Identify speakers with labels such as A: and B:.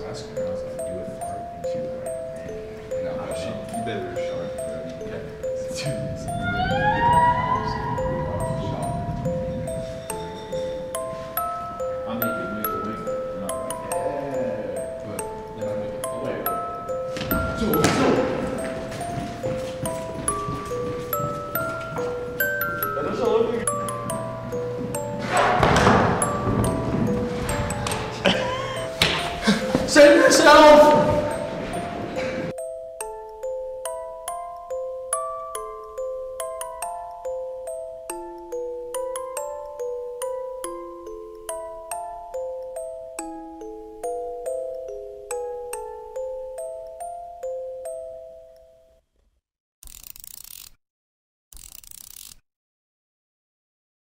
A: was asking her, I was like, "You would fart?" And she was like, "No,
B: Oh,
A: but
B: she,
A: she."
B: you better sharp. I make it make a wing. Not like, yeah. But then I make it, oh, wait, wait. So, so.
A: Save yourself!